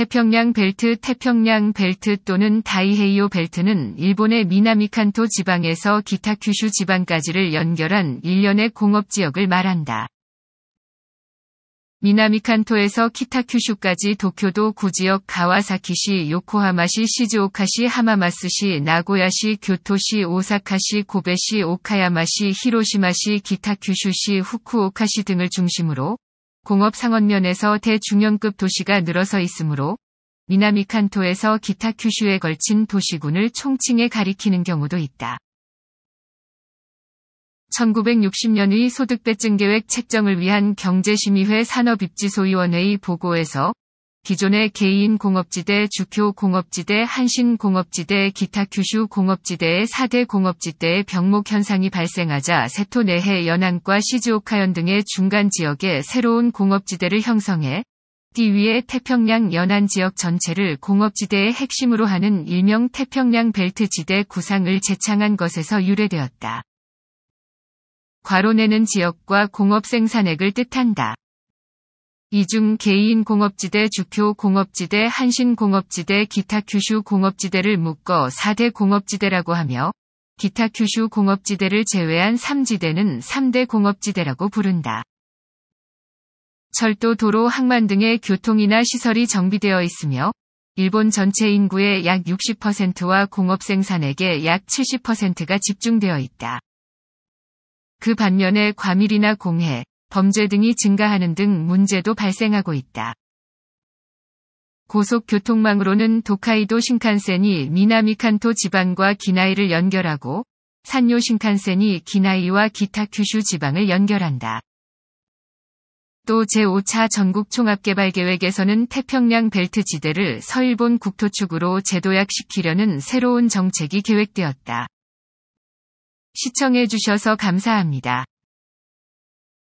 태평양 벨트 태평양 벨트 또는 다이헤이오 벨트는 일본의 미나미칸토 지방에서 기타 큐슈 지방까지를 연결한 일련의 공업지역을 말한다. 미나미칸토에서 키타큐슈까지 도쿄도 구지역 가와사키시 요코하마시 시즈오카시 하마마스시 나고야시 교토시 오사카시 고베시 오카야마시 히로시마시 기타큐슈시 후쿠오카시 등을 중심으로 공업 상원면에서 대중형급 도시가 늘어서 있으므로 미나미 칸토에서 기타 큐슈에 걸친 도시군을 총칭해 가리키는 경우도 있다. 1960년의 소득배증 계획 책정을 위한 경제심의회 산업입지소위원회의 보고에서 기존의 개인 공업지대, 주교 공업지대, 한신 공업지대, 기타 규슈 공업지대의 4대 공업지대의 병목 현상이 발생하자 세토 내해 연안과 시즈오카현 등의 중간 지역에 새로운 공업지대를 형성해 띠 위에 태평양 연안 지역 전체를 공업지대의 핵심으로 하는 일명 태평양 벨트 지대 구상을 제창한 것에서 유래되었다. 괄호내는 지역과 공업 생산액을 뜻한다. 이중 개인 공업지대, 주교 공업지대, 한신 공업지대, 기타 규슈 공업지대를 묶어 4대 공업지대라고 하며 기타 규슈 공업지대를 제외한 3지대는 3대 공업지대라고 부른다. 철도, 도로, 항만 등의 교통이나 시설이 정비되어 있으며 일본 전체 인구의 약 60%와 공업 생산액의 약 70%가 집중되어 있다. 그 반면에 과밀이나 공해, 범죄 등이 증가하는 등 문제도 발생하고 있다. 고속교통망으로는 도카이도 신칸센이 미나미칸토 지방과 기나이를 연결하고 산요 신칸센이 기나이와 기타 큐슈 지방을 연결한다. 또 제5차 전국 종합개발 계획에서는 태평양 벨트 지대를 서일본 국토축으로 재도약시키려는 새로운 정책이 계획되었다. 시청해주셔서 감사합니다.